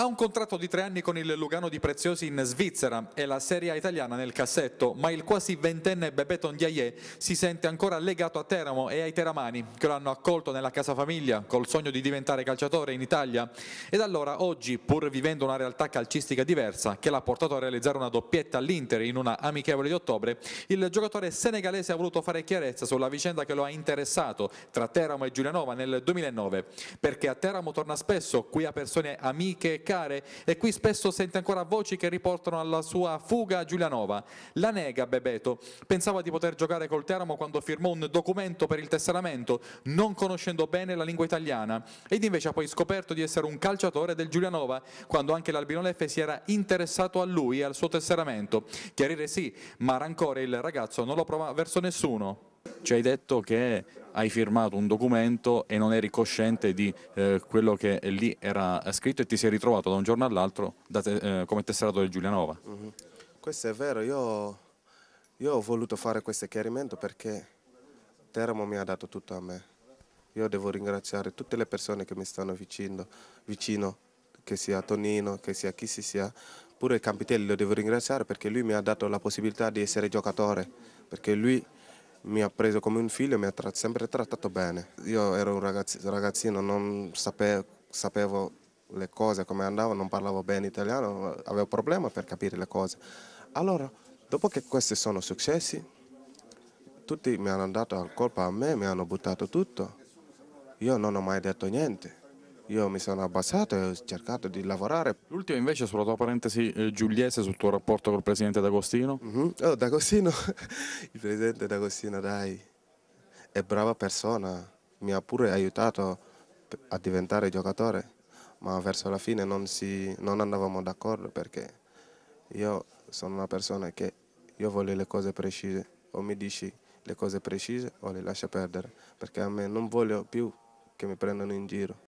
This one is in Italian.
Ha un contratto di tre anni con il Lugano di Preziosi in Svizzera e la Serie A italiana nel cassetto, ma il quasi ventenne Bebeton Ndiaye si sente ancora legato a Teramo e ai teramani, che lo hanno accolto nella casa famiglia col sogno di diventare calciatore in Italia. Ed allora oggi, pur vivendo una realtà calcistica diversa, che l'ha portato a realizzare una doppietta all'Inter in una amichevole di ottobre, il giocatore senegalese ha voluto fare chiarezza sulla vicenda che lo ha interessato tra Teramo e Giulianova nel 2009, perché a Teramo torna spesso, qui ha persone amiche e care e qui spesso sente ancora voci che riportano alla sua fuga a Giulianova. La nega Bebeto, pensava di poter giocare col Teramo quando firmò un documento per il tesseramento, non conoscendo bene la lingua italiana ed invece ha poi scoperto di essere un calciatore del Giulianova quando anche l'Albino Leffe si era interessato a lui e al suo tesseramento. Chiarire sì, ma rancore il ragazzo non lo prova verso nessuno. Ci hai detto che hai firmato un documento e non eri cosciente di eh, quello che lì era scritto e ti sei ritrovato da un giorno all'altro te, eh, come tesserato del Giulianova. Mm -hmm. Questo è vero, io, io, ho voluto fare questo chiarimento perché Teramo mi ha dato tutto a me. Io devo ringraziare tutte le persone che mi stanno vicino, vicino che sia Tonino, che sia chi si sia, pure Campitelli lo devo ringraziare perché lui mi ha dato la possibilità di essere giocatore, perché lui mi ha preso come un figlio e mi ha tra sempre trattato bene. Io ero un ragazzino, ragazzino non sapevo, sapevo, le cose come andavano, non parlavo bene italiano, avevo problemi per capire le cose. Allora, dopo che questi sono successi, tutti mi hanno dato la colpa a me, mi hanno buttato tutto. Io non ho mai detto niente. Io mi sono abbassato e ho cercato di lavorare. L'ultima invece sulla tua parentesi eh, giuliese sul tuo rapporto col presidente D'Agostino? Mm -hmm. oh, D'Agostino, il presidente D'Agostino dai, è brava persona, mi ha pure aiutato a diventare giocatore, ma verso la fine non, si, non andavamo d'accordo perché io sono una persona che io voglio le cose precise, o mi dici le cose precise o le lascia perdere, perché a me non voglio più che mi prendano in giro.